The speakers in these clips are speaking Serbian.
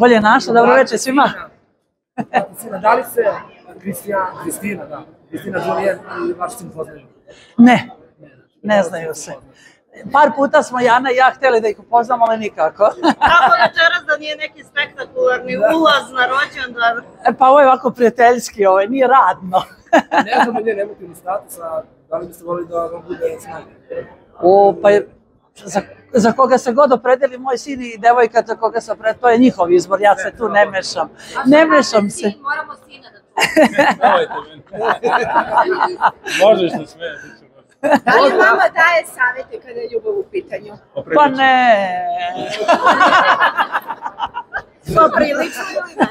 Bolje našla, dobro večer svima. Da li se Kristijan, Kristina, da, Kristina Julijen i vaš sin poznaju? Ne, ne znaju se. Par puta smo Jana i ja htjeli da ih upoznamo, ali nikako. Kako večeras da nije neki spektakularni ulaz na rođendan? E, pa ovo je ovako prijateljski, ovo nije radno. Ne znam njen emotivni status, a da li biste volili da vam bude s nama? O, pa je, za, za koga se god opredeli moj sin i devojka za koga se opredeli, to je njihov izbor, ja se tu ne mešam. Ne mešam se. Moramo sina da. Možeš se smijeti. Da li mama daje savete kada je ljubav u pitanju? Pa ne. To prilično ili ne?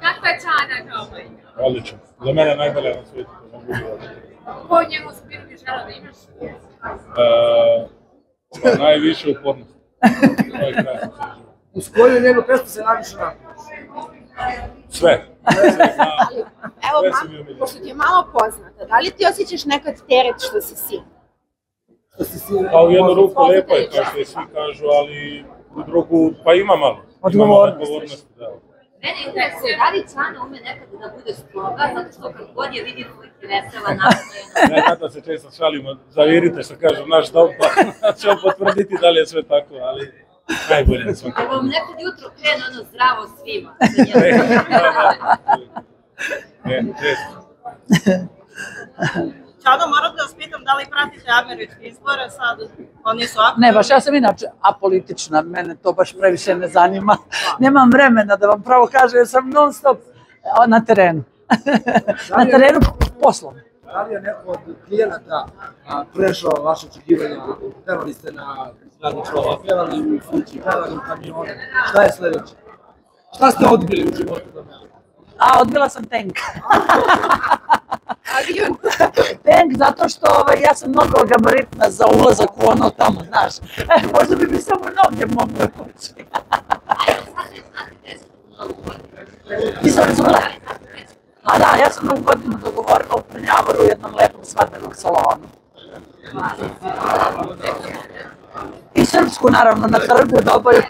Kakva je Čana kao majka? Odlično. Za mene najbolja na svijetu. Ko njemu spiru bi žela da imaš? E, pa najviše upornost. To je kraj. Uz koju njenu pesmu se najviše napiš? Sve. Evo, omiljene. pošto ti je malo poznata, da li ti osjećaš nekad teret što si sin? Si? Pa u jednu ruku lepo je, kao što svi kažu, ali u drugu, pa ima malo. Ima malo Odgovornost. odgovornosti, da. Mene interesuje, da li Čana ume nekada da bude stroga, zato što kad god je vidi slike vesela nasmejena. Ne, se često šalimo, zavirite što kažu naš dom, pa ćemo potvrditi da li je sve tako, ali najbolje je sve. Jer vam nekad jutro krene ono zdravo svima. Ne, da, da. Ne, često. Moram da da li pratite američke izbore sad? Oni su aktualni. Ne, baš ja sam inače apolitična, mene to baš previše ne zanima. Nemam vremena da vam pravo kažem, jer sam non stop na terenu. na terenu poslom. Da li je neko od klijenata prešao vaše očekivanja? Pevali ste na zgradu člova, pevali u kući, pevali u kamionu. Šta je sledeće? Šta ste odbili u životu da? A, odbila sam tank. Avion. tank zato što ovaj, ja sam mnogo gabaritna za ulazak u ono tamo, znaš. E, možda bi mi samo noge mogle poći. Nisam razumela. A da, ja sam novu godinu dogovorila u Prnjavoru u jednom lepom svadbenom salonu. I srpsku, naravno, na trgu dobaju.